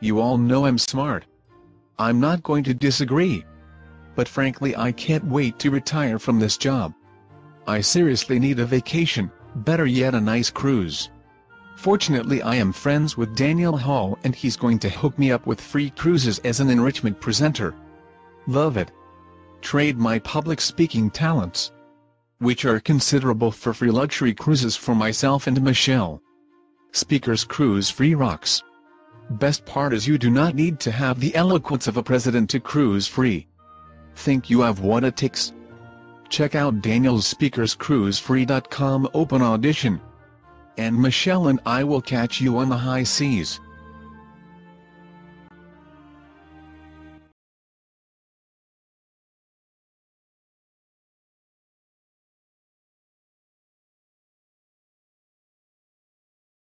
You all know I'm smart. I'm not going to disagree. But frankly I can't wait to retire from this job. I seriously need a vacation, better yet a nice cruise. Fortunately I am friends with Daniel Hall and he's going to hook me up with free cruises as an enrichment presenter. Love it. Trade my public speaking talents, which are considerable for free luxury cruises for myself and Michelle. Speakers Cruise Free rocks. Best part is you do not need to have the eloquence of a president to cruise free. Think you have what it takes? Check out Daniel's SpeakersCruiseFree.com open audition. And Michelle and I will catch you on the high seas.